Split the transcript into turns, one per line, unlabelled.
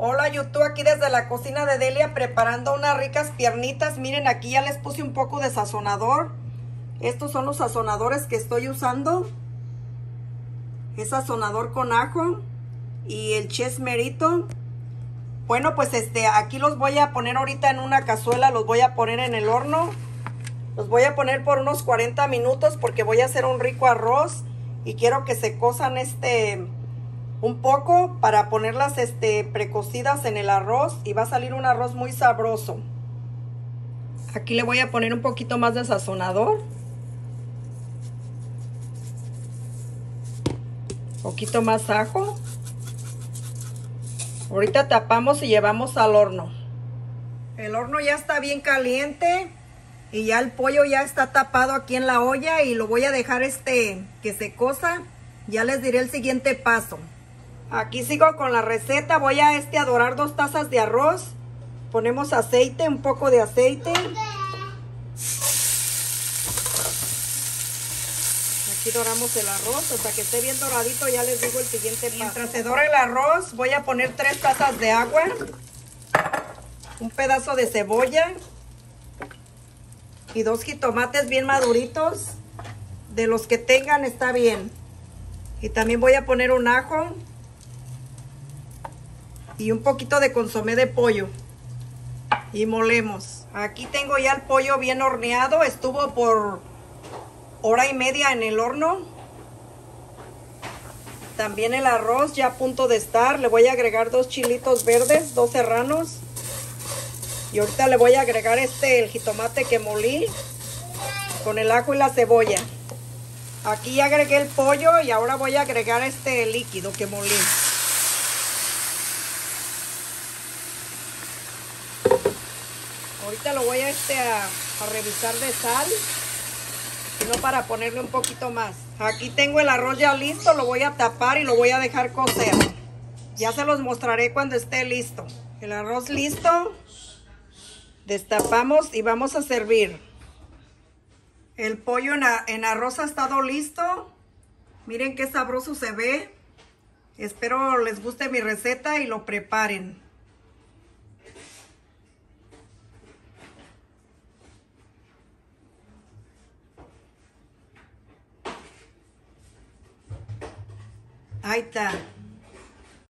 Hola YouTube, aquí desde la cocina de Delia preparando unas ricas piernitas. Miren, aquí ya les puse un poco de sazonador. Estos son los sazonadores que estoy usando. Es sazonador con ajo y el chesmerito. Bueno, pues este, aquí los voy a poner ahorita en una cazuela, los voy a poner en el horno. Los voy a poner por unos 40 minutos porque voy a hacer un rico arroz y quiero que se cosan este un poco para ponerlas este, precocidas en el arroz y va a salir un arroz muy sabroso. Aquí le voy a poner un poquito más de sazonador. Poquito más ajo. Ahorita tapamos y llevamos al horno. El horno ya está bien caliente y ya el pollo ya está tapado aquí en la olla y lo voy a dejar este que se cosa. Ya les diré el siguiente paso. Aquí sigo con la receta. Voy a este a dorar dos tazas de arroz. Ponemos aceite, un poco de aceite. Aquí doramos el arroz hasta que esté bien doradito. Ya les digo el siguiente paso. Mientras se dora el arroz, voy a poner tres tazas de agua. Un pedazo de cebolla. Y dos jitomates bien maduritos. De los que tengan está bien. Y también voy a poner un ajo y un poquito de consomé de pollo y molemos. Aquí tengo ya el pollo bien horneado, estuvo por hora y media en el horno. También el arroz ya a punto de estar, le voy a agregar dos chilitos verdes, dos serranos. Y ahorita le voy a agregar este, el jitomate que molí con el ajo y la cebolla. Aquí ya agregué el pollo y ahora voy a agregar este líquido que molí. Ahorita lo voy a, este, a, revisar de sal, sino para ponerle un poquito más. Aquí tengo el arroz ya listo, lo voy a tapar y lo voy a dejar cocer. Ya se los mostraré cuando esté listo. El arroz listo. Destapamos y vamos a servir. El pollo en, en arroz ha estado listo. Miren qué sabroso se ve. Espero les guste mi receta y lo preparen. Ahí está.